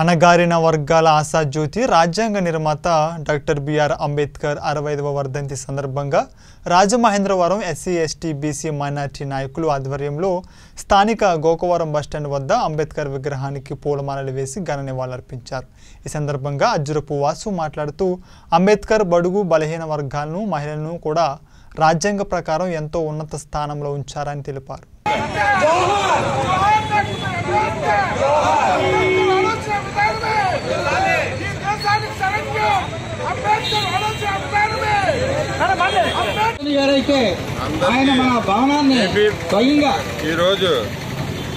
అణగారిన వర్గాల ఆశాజ్యోతి రాజ్యాంగ నిర్మాత డాక్టర్ బిఆర్ అంబేద్కర్ అరవైదవ వర్ధంతి సందర్భంగా Rajamahendravaram SC ST BC minority నాయకులు ఆధ్వర్యంలో స్థానిక గోకవరం బస్టాండ్ వద్ద అంబేద్కర్ విగ్రహానికి పూలమాలలు వేసి ఘన నివాళులర్పించారు. ఈ సందర్భంగా అజ్జురపు వాసు మాట్లాడుతూ అంబేద్కర్ బడుగు బలహీన వర్గాలను మహిళలను కూడా రాజ్యాంగ ప్రకారం ఎంతో ఉన్నత స్థానంలో ఉంచారని తెలిపారు. ఆయన మన భవనాన్ని స్వయంగా ఈరోజు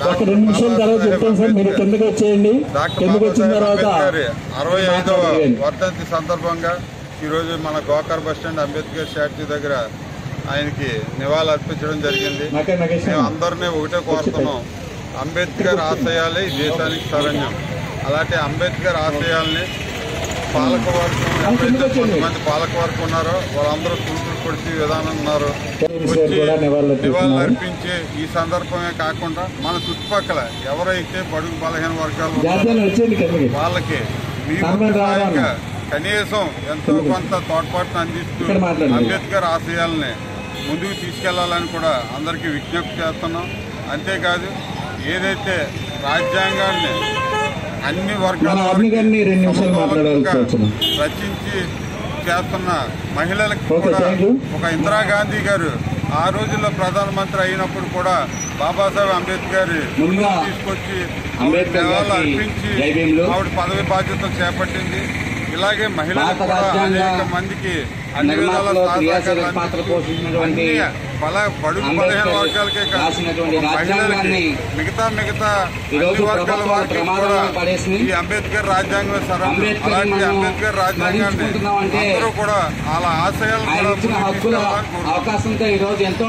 ఒక రెండు నిమిషాల తర్వాత చెప్తాను సార్ మీరు కిందకి వచ్చేయండి. కిందకి వచ్చిన తర్వాత అరవై ఐదవ. వర్ధంతి సందర్భంగా ఈరోజు మన గోకర్ బస్ స్టాండ్ అంబేద్కర్ స్టాచ్యూ దగ్గర ఆయనకి నివాళులు అర్పించడం జరిగింది. మేము అందరినీ ఒకటే కోరుతున్నాం. అంబేద్కర్ ఆశయాలే దేశానికి శరణ్యం అలాంటి అంబేద్కర్ ఆశయాల్ని పాలకవర్గం కొంతమంది పాలకవర్గం ఉన్నారో వాళ్ళందరూ తూట్లు పొడిచి విధానం ఉన్నారు నివాళులు. అర్పించే ఈ సందర్భమే కాకుండా మన చుట్టుపక్కల ఎవరైతే బడుగు బలహీన వర్గాలు వాళ్ళకి మీ కామెంట్ వంతు రావాలి. సాయంగా కనీసం ఎంతో కొంత తోడ్పాటును అందిస్తూ. అంబేద్కర్ ఆశయాల్ని ముందుకు తీసుకెళ్ళాలని కూడా అందరికీ విజ్ఞప్తి చేస్తున్నాం అంతేకాదు ఏదైతే రాజ్యాంగాన్ని అన్ని వర్గాల. రచించి చేస్తున్న మహిళలకు కూడా. ఒక ఇందిరాగాంధీ గారు ఆ రోజుల్లో ప్రధానమంత్రి అయినప్పుడు కూడా బాబాసాహెబ్ అంబేద్కర్ తీసుకొచ్చి గారికి అర్పించి. ఆవిడ పదవి బాధ్యతలు చేపట్టింది ఇలాగే మహిళలకు భారత కూడా అనేక మందికి అన్ని విధాల బల బడుగు బలహీన వర్గాలకే కాదు. మహిళలకి మిగతా మిగతా అన్ని వర్గాల వారికి కూడా ఈ అంబేద్కర్ రాజ్యాంగం సరం అలాంటి అంబేద్కర్ రాజ్యాంగాన్ని అందరూ కూడా అలా ఆశయాలు కూడా. అవకాశంతో ఈరోజు ఎంతో